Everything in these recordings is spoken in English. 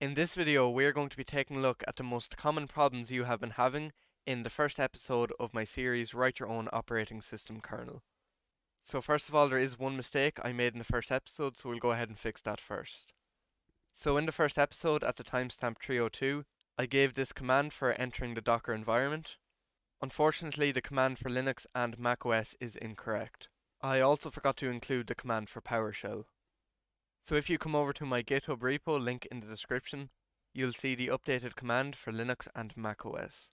In this video, we are going to be taking a look at the most common problems you have been having in the first episode of my series Write Your Own Operating System Kernel. So first of all, there is one mistake I made in the first episode, so we'll go ahead and fix that first. So in the first episode, at the timestamp 302, I gave this command for entering the Docker environment. Unfortunately, the command for Linux and macOS is incorrect. I also forgot to include the command for PowerShell. So if you come over to my GitHub repo, link in the description, you'll see the updated command for Linux and macOS.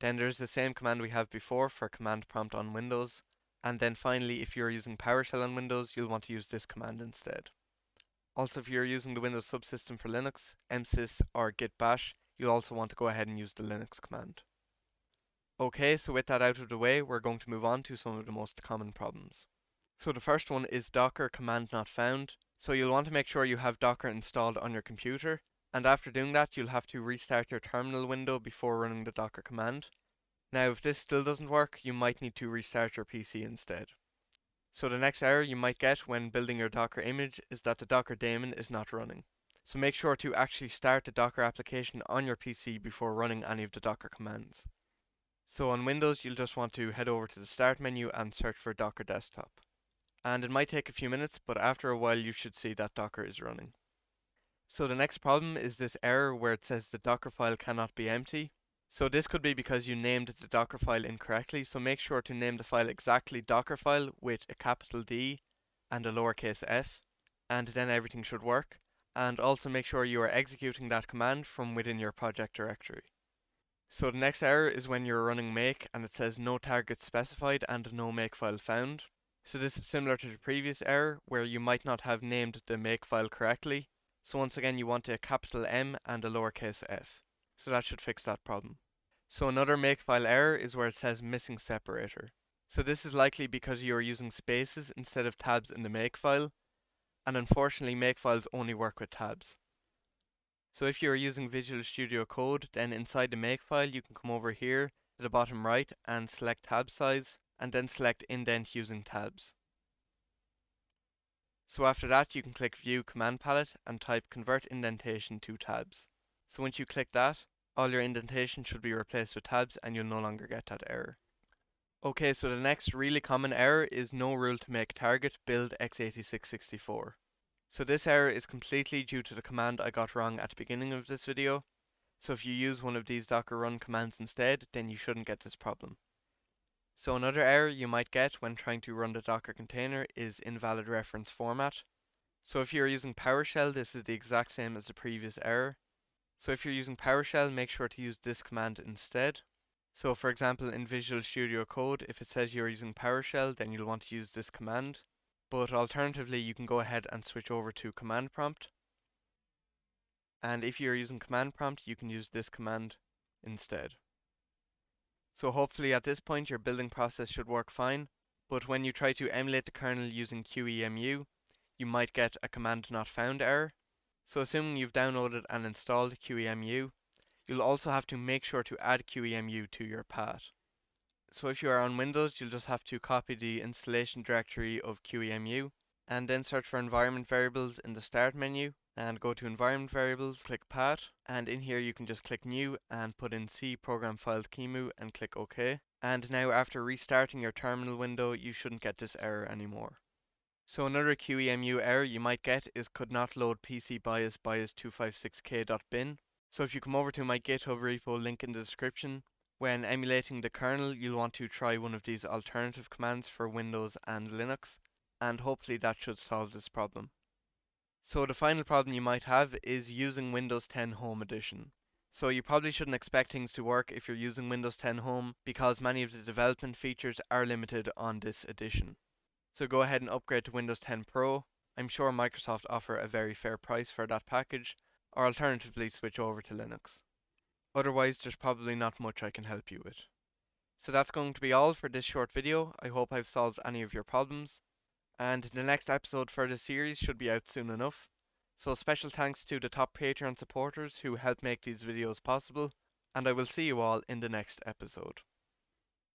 Then there's the same command we have before for command prompt on Windows. And then finally, if you're using PowerShell on Windows, you'll want to use this command instead. Also, if you're using the Windows subsystem for Linux, msys or git bash, you'll also want to go ahead and use the Linux command. Okay, so with that out of the way, we're going to move on to some of the most common problems. So the first one is docker command not found. So you'll want to make sure you have Docker installed on your computer, and after doing that you'll have to restart your terminal window before running the Docker command. Now if this still doesn't work, you might need to restart your PC instead. So the next error you might get when building your Docker image is that the Docker daemon is not running. So make sure to actually start the Docker application on your PC before running any of the Docker commands. So on Windows, you'll just want to head over to the Start menu and search for Docker Desktop and it might take a few minutes, but after a while you should see that Docker is running. So the next problem is this error where it says the Docker file cannot be empty. So this could be because you named the Docker file incorrectly, so make sure to name the file exactly Docker file with a capital D and a lowercase f, and then everything should work. And also make sure you are executing that command from within your project directory. So the next error is when you're running make and it says no target specified and no makefile found. So this is similar to the previous error where you might not have named the makefile correctly. So once again you want a capital M and a lowercase f. So that should fix that problem. So another makefile error is where it says missing separator. So this is likely because you are using spaces instead of tabs in the makefile. And unfortunately makefiles only work with tabs. So if you are using Visual Studio Code, then inside the makefile you can come over here to the bottom right and select tab size and then select indent using tabs. So after that you can click view command palette and type convert indentation to tabs. So once you click that, all your indentation should be replaced with tabs and you'll no longer get that error. Okay, so the next really common error is no rule to make target build x86-64. So this error is completely due to the command I got wrong at the beginning of this video. So if you use one of these docker run commands instead, then you shouldn't get this problem. So another error you might get when trying to run the Docker container is invalid reference format. So if you're using PowerShell, this is the exact same as the previous error. So if you're using PowerShell, make sure to use this command instead. So for example, in Visual Studio Code, if it says you're using PowerShell, then you'll want to use this command. But alternatively, you can go ahead and switch over to command prompt. And if you're using command prompt, you can use this command instead. So hopefully at this point your building process should work fine, but when you try to emulate the kernel using QEMU, you might get a command not found error. So assuming you've downloaded and installed QEMU, you'll also have to make sure to add QEMU to your path. So if you are on Windows, you'll just have to copy the installation directory of QEMU and then search for environment variables in the start menu and go to environment variables, click path, and in here you can just click new and put in C program file QEMU and click OK. And now after restarting your terminal window, you shouldn't get this error anymore. So another QEMU error you might get is could not load PC BIOS BIOS256k.bin. So if you come over to my GitHub repo link in the description, when emulating the kernel, you'll want to try one of these alternative commands for Windows and Linux, and hopefully that should solve this problem. So the final problem you might have is using Windows 10 Home Edition. So you probably shouldn't expect things to work if you're using Windows 10 Home because many of the development features are limited on this edition. So go ahead and upgrade to Windows 10 Pro. I'm sure Microsoft offer a very fair price for that package, or alternatively switch over to Linux. Otherwise, there's probably not much I can help you with. So that's going to be all for this short video. I hope I've solved any of your problems and the next episode for the series should be out soon enough. So special thanks to the top Patreon supporters who help make these videos possible, and I will see you all in the next episode.